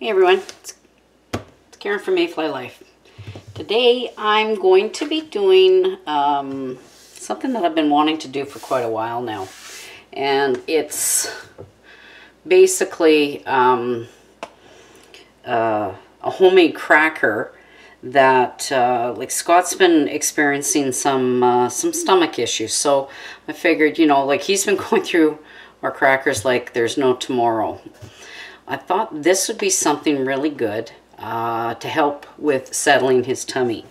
Hey everyone, it's, it's Karen from Mayfly Life. Today I'm going to be doing um, something that I've been wanting to do for quite a while now. And it's basically um, uh, a homemade cracker that uh, like Scott's been experiencing some uh, some stomach issues so I figured you know like he's been going through our crackers like there's no tomorrow I thought this would be something really good uh, to help with settling his tummy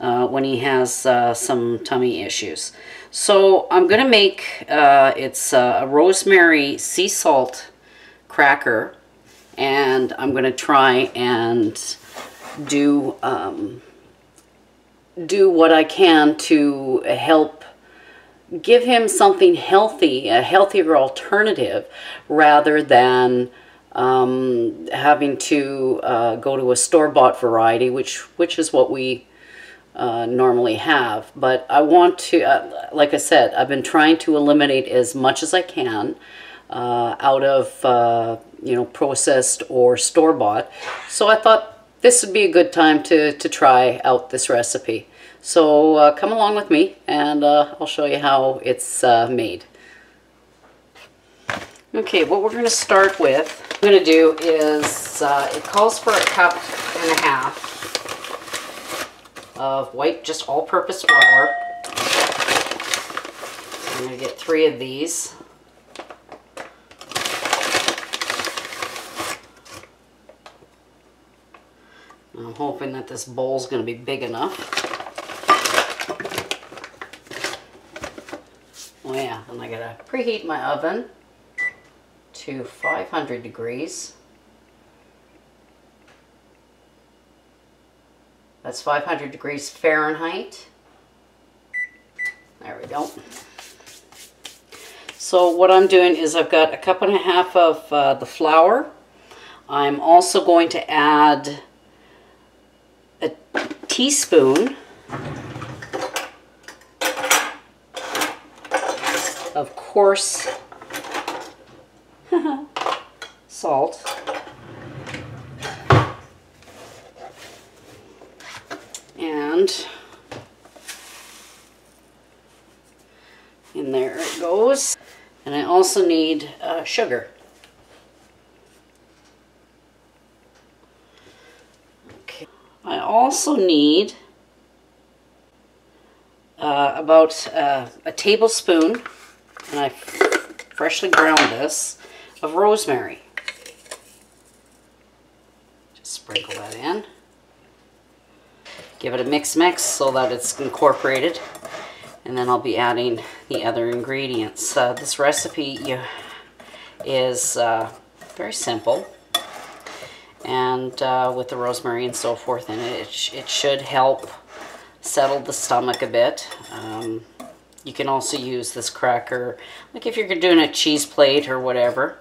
uh, when he has uh, some tummy issues. So I'm going to make, uh, it's a rosemary sea salt cracker and I'm going to try and do, um, do what I can to help give him something healthy, a healthier alternative rather than um, having to uh, go to a store-bought variety, which which is what we uh, normally have. But I want to, uh, like I said, I've been trying to eliminate as much as I can uh, out of uh, you know processed or store-bought. So I thought this would be a good time to to try out this recipe. So uh, come along with me, and I'll show you how it's made. Okay, what we're going to start with I'm going to do is, uh, it calls for a cup and a half of white, just all-purpose flour. I'm going to get three of these. I'm hoping that this bowl is going to be big enough. Oh yeah, and I gotta preheat my oven to 500 degrees. That's 500 degrees Fahrenheit. There we go. So what I'm doing is I've got a cup and a half of uh, the flour. I'm also going to add a teaspoon of coarse salt. And in there it goes. And I also need uh, sugar. Okay. I also need uh, about uh, a tablespoon, and I freshly ground this, of rosemary. Sprinkle that in. Give it a mix mix so that it's incorporated. And then I'll be adding the other ingredients. Uh, this recipe you, is uh, very simple. And uh, with the rosemary and so forth in it, it, sh it should help settle the stomach a bit. Um, you can also use this cracker, like if you're doing a cheese plate or whatever,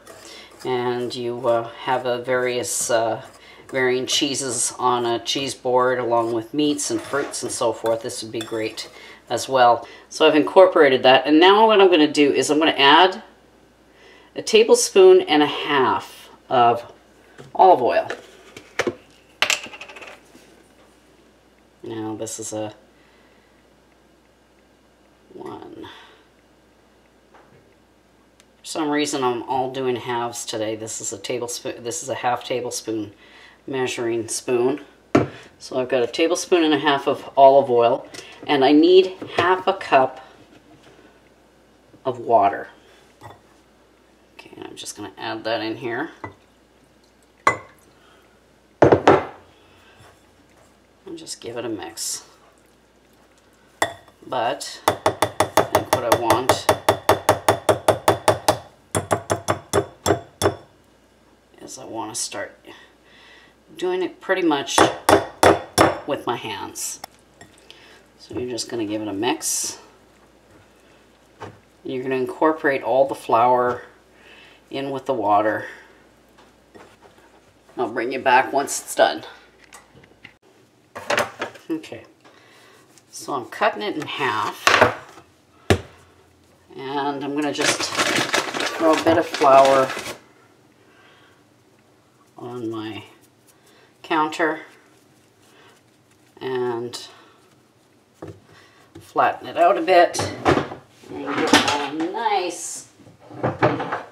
and you uh, have a various uh, varying cheeses on a cheese board along with meats and fruits and so forth. This would be great as well. So I've incorporated that, and now what I'm going to do is I'm going to add a tablespoon and a half of olive oil. Now this is a one. For some reason I'm all doing halves today. This is a tablespoon, this is a half tablespoon measuring spoon. So I've got a tablespoon and a half of olive oil and I need half a cup of water. Okay, I'm just going to add that in here. And just give it a mix. But I think what I want is I want to start doing it pretty much with my hands. So you're just going to give it a mix. You're going to incorporate all the flour in with the water. I'll bring you back once it's done. Okay, so I'm cutting it in half. And I'm going to just throw a bit of flour on my counter and flatten it out a bit and get a nice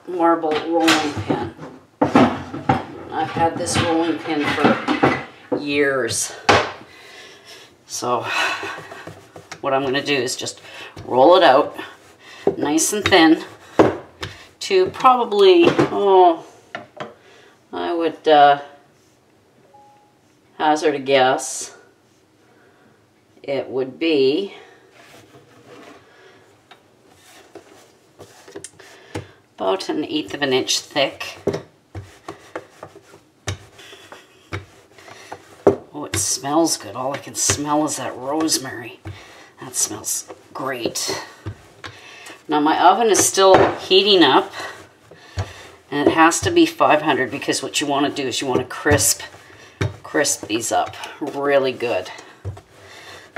marble rolling pin. I've had this rolling pin for years. So what I'm going to do is just roll it out nice and thin to probably, oh, I would uh, hazard a guess. It would be about an eighth of an inch thick. Oh, it smells good. All I can smell is that rosemary. That smells great. Now my oven is still heating up and it has to be 500 because what you want to do is you want to crisp crisp these up really good.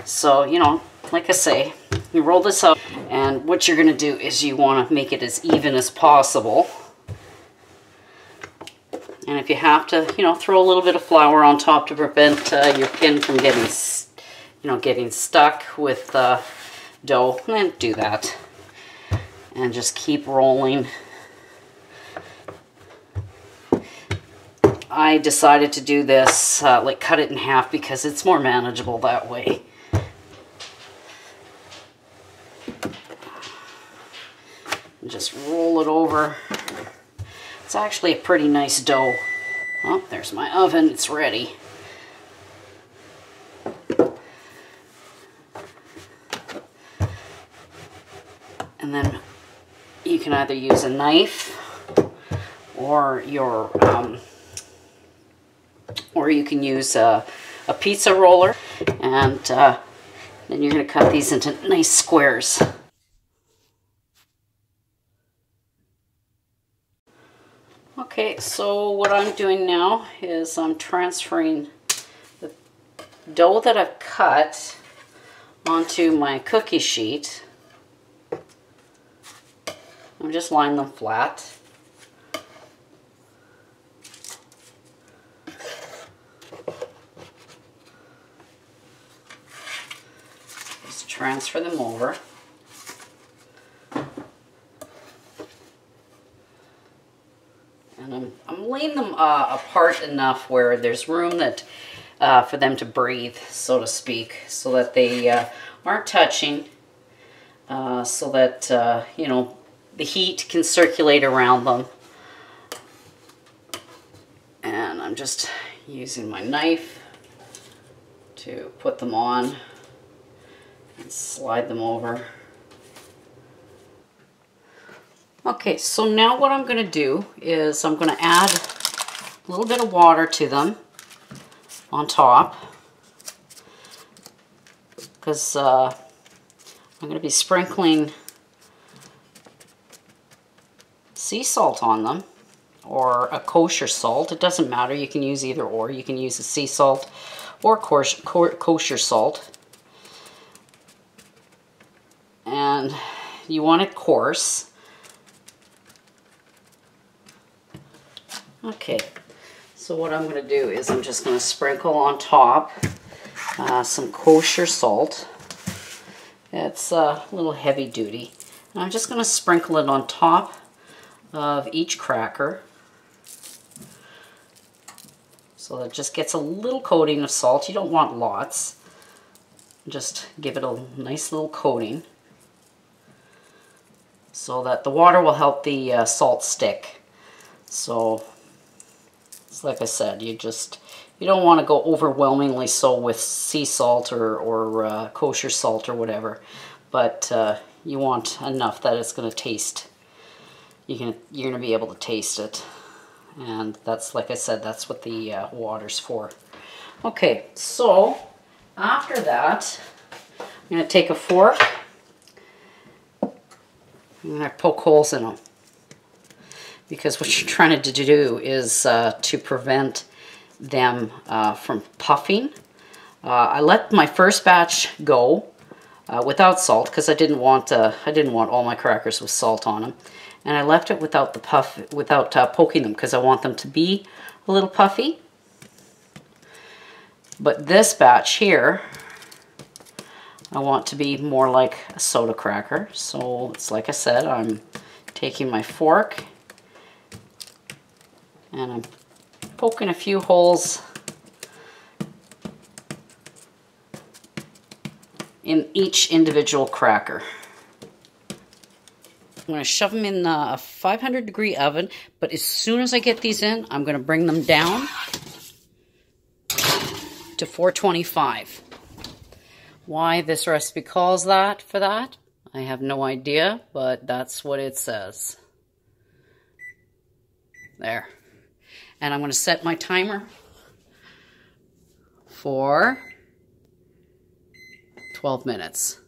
So, you know, like I say, you roll this up and what you're going to do is you want to make it as even as possible. And if you have to, you know, throw a little bit of flour on top to prevent uh, your pin from getting, you know, getting stuck with uh, dough, then do that. And just keep rolling. I decided to do this, uh, like cut it in half because it's more manageable that way. just roll it over. It's actually a pretty nice dough. Oh, there's my oven. It's ready. And then you can either use a knife or your um, or you can use a, a pizza roller and uh, then you're going to cut these into nice squares. Okay, so what I'm doing now is I'm transferring the dough that I've cut onto my cookie sheet. I'm just lining them flat. Just transfer them over. And I'm, I'm laying them uh, apart enough where there's room that uh, for them to breathe, so to speak, so that they uh, aren't touching, uh, so that, uh, you know, the heat can circulate around them. And I'm just using my knife to put them on slide them over. Okay, so now what I'm going to do is I'm going to add a little bit of water to them on top because uh, I'm going to be sprinkling sea salt on them or a kosher salt. It doesn't matter. You can use either or. You can use a sea salt or kosher salt. And you want it coarse. Okay, so what I'm going to do is I'm just going to sprinkle on top uh, some kosher salt. It's a little heavy duty. And I'm just going to sprinkle it on top of each cracker. So that just gets a little coating of salt. You don't want lots. Just give it a nice little coating so that the water will help the uh, salt stick. So like I said, you just, you don't want to go overwhelmingly so with sea salt or, or uh, kosher salt or whatever, but uh, you want enough that it's going to taste, you can, you're going to be able to taste it. And that's, like I said, that's what the uh, water's for. Okay, so after that, I'm going to take a fork, going to poke holes in them because what you're trying to do is uh, to prevent them uh, from puffing. Uh, I let my first batch go uh, without salt because I didn't want uh, I didn't want all my crackers with salt on them, and I left it without the puff without uh, poking them because I want them to be a little puffy. But this batch here, I want to be more like a soda cracker. So it's like I said, I'm taking my fork and I'm poking a few holes in each individual cracker. I'm going to shove them in a 500 degree oven, but as soon as I get these in, I'm going to bring them down to 425. Why this recipe calls that for that, I have no idea, but that's what it says. There. And I'm going to set my timer for 12 minutes.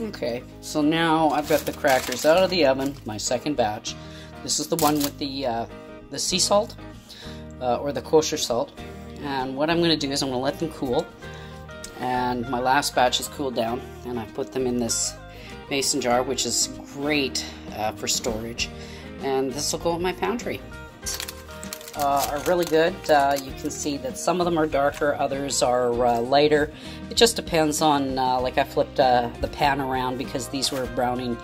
Okay, so now I've got the crackers out of the oven, my second batch. This is the one with the, uh, the sea salt, uh, or the kosher salt. And what I'm going to do is I'm going to let them cool. And my last batch is cooled down, and I put them in this mason jar, which is great uh, for storage. And this will go in my pantry uh, are really good. Uh, you can see that some of them are darker, others are uh, lighter. It just depends on, uh, like I flipped uh, the pan around because these were browning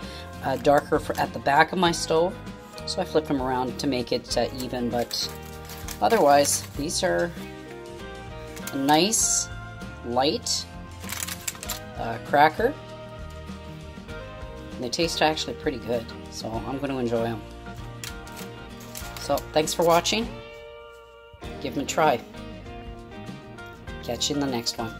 uh, darker for, at the back of my stove. So I flip them around to make it uh, even, but otherwise, these are a nice, light uh, cracker. And they taste actually pretty good, so I'm going to enjoy them. So, thanks for watching give them a try. Catch you in the next one.